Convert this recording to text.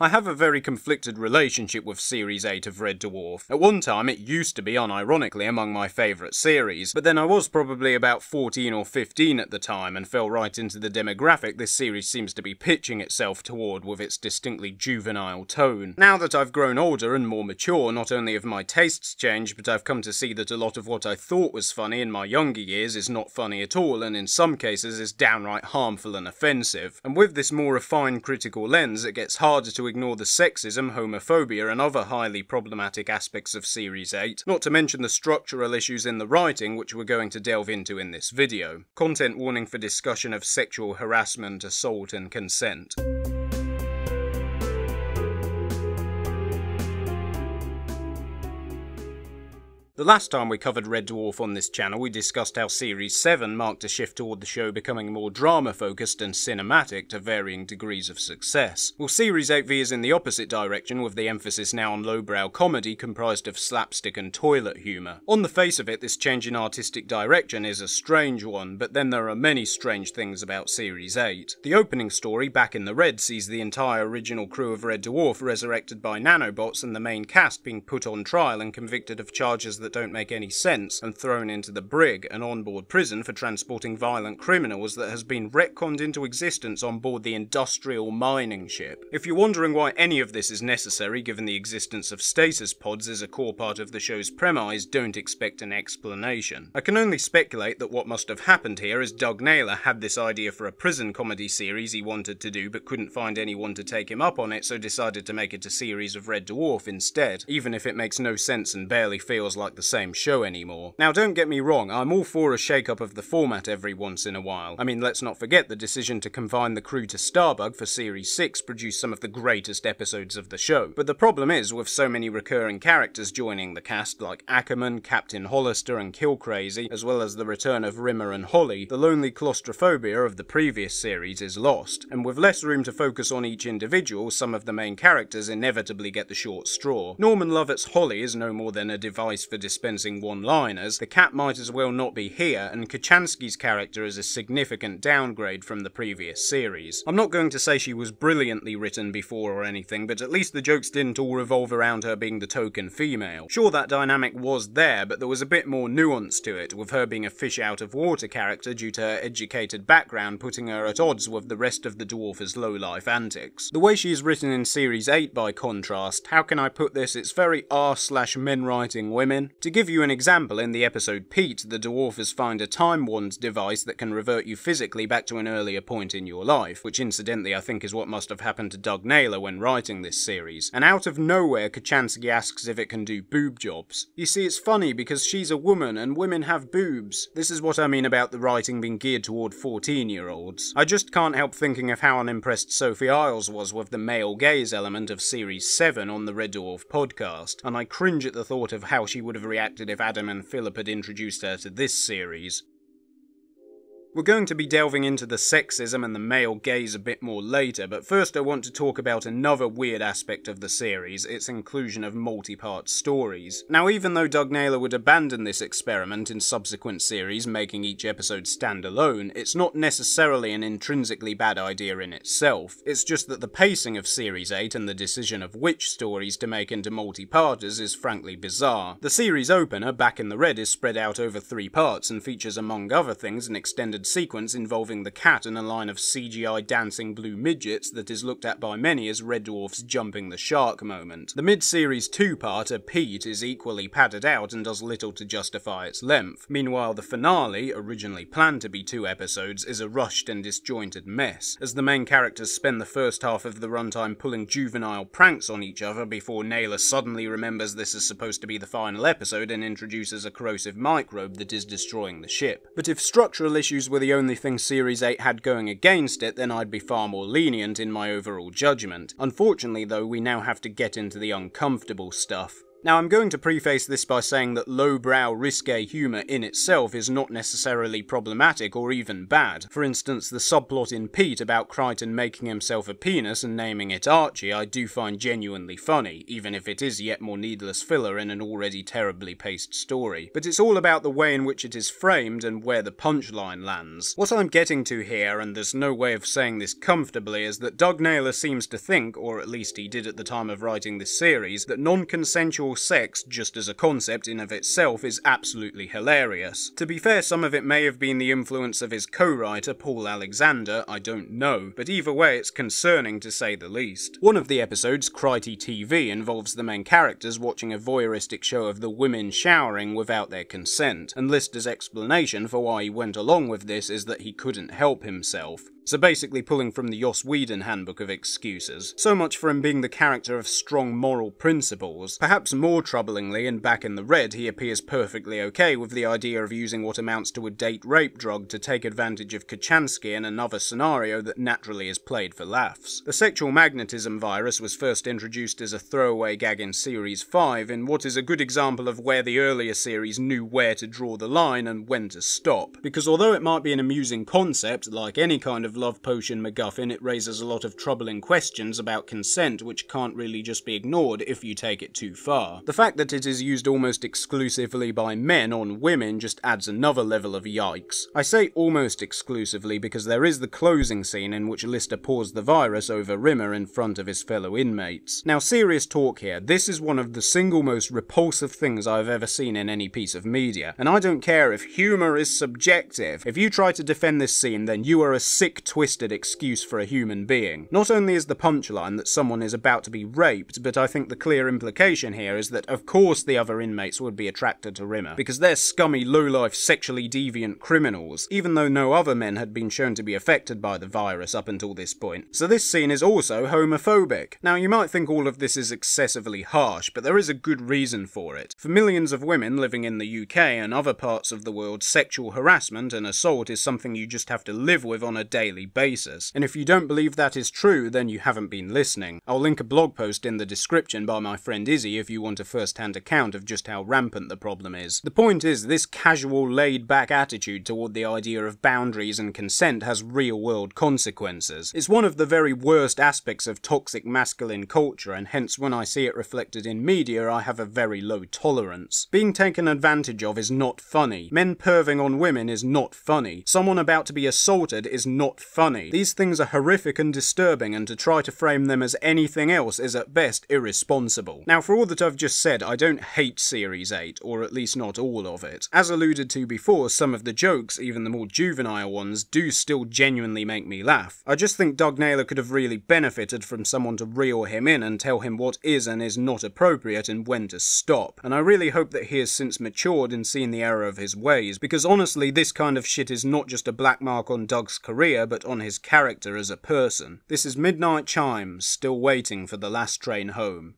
I have a very conflicted relationship with Series 8 of Red Dwarf. At one time, it used to be unironically among my favourite series, but then I was probably about 14 or 15 at the time and fell right into the demographic this series seems to be pitching itself toward with its distinctly juvenile tone. Now that I've grown older and more mature, not only have my tastes changed, but I've come to see that a lot of what I thought was funny in my younger years is not funny at all, and in some cases is downright harmful and offensive. And with this more refined critical lens, it gets harder to ignore the sexism, homophobia, and other highly problematic aspects of Series 8, not to mention the structural issues in the writing, which we're going to delve into in this video. Content warning for discussion of sexual harassment, assault, and consent. The last time we covered Red Dwarf on this channel, we discussed how Series 7 marked a shift toward the show becoming more drama focused and cinematic to varying degrees of success. Well, Series 8 veers in the opposite direction with the emphasis now on lowbrow comedy comprised of slapstick and toilet humour. On the face of it, this change in artistic direction is a strange one, but then there are many strange things about Series 8. The opening story, Back in the Red, sees the entire original crew of Red Dwarf resurrected by nanobots and the main cast being put on trial and convicted of charges that that don't make any sense and thrown into the brig, an onboard prison for transporting violent criminals that has been retconned into existence on board the industrial mining ship. If you're wondering why any of this is necessary given the existence of stasis pods as a core part of the show's premise, don't expect an explanation. I can only speculate that what must have happened here is Doug Naylor had this idea for a prison comedy series he wanted to do but couldn't find anyone to take him up on it so decided to make it a series of Red Dwarf instead, even if it makes no sense and barely feels like the same show anymore. Now, don't get me wrong, I'm all for a shake-up of the format every once in a while. I mean, let's not forget the decision to confine the crew to Starbug for Series 6 produced some of the greatest episodes of the show. But the problem is, with so many recurring characters joining the cast, like Ackerman, Captain Hollister, and Killcrazy, as well as the return of Rimmer and Holly, the lonely claustrophobia of the previous series is lost. And with less room to focus on each individual, some of the main characters inevitably get the short straw. Norman Lovett's Holly is no more than a device for dispensing one-liners, the cat might as well not be here, and Kochanski's character is a significant downgrade from the previous series. I'm not going to say she was brilliantly written before or anything, but at least the jokes didn't all revolve around her being the token female. Sure, that dynamic was there, but there was a bit more nuance to it, with her being a fish out of water character due to her educated background putting her at odds with the rest of the dwarf's low-life antics. The way she is written in Series 8, by contrast, how can I put this, it's very r slash men writing women. To give you an example, in the episode Pete, the Dwarfers find a time wand device that can revert you physically back to an earlier point in your life, which incidentally I think is what must have happened to Doug Naylor when writing this series. And out of nowhere, Kochanski asks if it can do boob jobs. You see, it's funny because she's a woman and women have boobs. This is what I mean about the writing being geared toward 14 year olds. I just can't help thinking of how unimpressed Sophie Isles was with the male gaze element of Series 7 on the Red Dwarf podcast, and I cringe at the thought of how she would have reacted if Adam and Philip had introduced her to this series. We're going to be delving into the sexism and the male gaze a bit more later, but first I want to talk about another weird aspect of the series, its inclusion of multi-part stories. Now even though Doug Naylor would abandon this experiment in subsequent series, making each episode stand alone, it's not necessarily an intrinsically bad idea in itself. It's just that the pacing of Series 8 and the decision of which stories to make into multi-parters is frankly bizarre. The series opener, Back in the Red, is spread out over three parts and features among other things an extended sequence involving the cat and a line of CGI dancing blue midgets that is looked at by many as Red Dwarf's jumping the shark moment. The mid-series two-parter, Pete, is equally padded out and does little to justify its length. Meanwhile, the finale, originally planned to be two episodes, is a rushed and disjointed mess, as the main characters spend the first half of the runtime pulling juvenile pranks on each other before Naylor suddenly remembers this is supposed to be the final episode and introduces a corrosive microbe that is destroying the ship. But if structural issues were the only thing Series 8 had going against it, then I'd be far more lenient in my overall judgment. Unfortunately though, we now have to get into the uncomfortable stuff. Now, I'm going to preface this by saying that lowbrow, risque humour in itself is not necessarily problematic or even bad. For instance, the subplot in Pete about Kryten making himself a penis and naming it Archie I do find genuinely funny, even if it is yet more needless filler in an already terribly paced story. But it's all about the way in which it is framed and where the punchline lands. What I'm getting to here, and there's no way of saying this comfortably, is that Doug Naylor seems to think, or at least he did at the time of writing this series, that non-consensual sex, just as a concept in of itself, is absolutely hilarious. To be fair, some of it may have been the influence of his co-writer, Paul Alexander, I don't know, but either way it's concerning to say the least. One of the episodes, Krytie TV, involves the main characters watching a voyeuristic show of the women showering without their consent, and Lister's explanation for why he went along with this is that he couldn't help himself. So basically pulling from the Joss Whedon handbook of excuses. So much for him being the character of strong moral principles. Perhaps more troublingly, and back in the red, he appears perfectly okay with the idea of using what amounts to a date rape drug to take advantage of Kochanski in another scenario that naturally is played for laughs. The sexual magnetism virus was first introduced as a throwaway gag in Series 5 in what is a good example of where the earlier series knew where to draw the line and when to stop. Because although it might be an amusing concept, like any kind of love potion MacGuffin, it raises a lot of troubling questions about consent which can't really just be ignored if you take it too far. The fact that it is used almost exclusively by men on women just adds another level of yikes. I say almost exclusively because there is the closing scene in which Lister pours the virus over Rimmer in front of his fellow inmates. Now serious talk here, this is one of the single most repulsive things I've ever seen in any piece of media, and I don't care if humour is subjective. If you try to defend this scene, then you are a sick twisted excuse for a human being. Not only is the punchline that someone is about to be raped, but I think the clear implication here is that of course the other inmates would be attracted to Rimmer, because they're scummy, low-life, sexually deviant criminals, even though no other men had been shown to be affected by the virus up until this point. So this scene is also homophobic. Now you might think all of this is excessively harsh, but there is a good reason for it. For millions of women living in the UK and other parts of the world, sexual harassment and assault is something you just have to live with on a daily basis. And if you don't believe that is true, then you haven't been listening. I'll link a blog post in the description by my friend Izzy if you want a first-hand account of just how rampant the problem is. The point is, this casual, laid-back attitude toward the idea of boundaries and consent has real-world consequences. It's one of the very worst aspects of toxic masculine culture, and hence when I see it reflected in media, I have a very low tolerance. Being taken advantage of is not funny. Men perving on women is not funny. Someone about to be assaulted is funny. These things are horrific and disturbing, and to try to frame them as anything else is at best irresponsible. Now, for all that I've just said, I don't hate Series 8, or at least not all of it. As alluded to before, some of the jokes, even the more juvenile ones, do still genuinely make me laugh. I just think Doug Naylor could have really benefited from someone to reel him in and tell him what is and is not appropriate and when to stop. And I really hope that he has since matured and seen the error of his ways, because honestly, this kind of shit is not just a black mark on Doug's career, but on his character as a person. This is Midnight Chimes, still waiting for the last train home.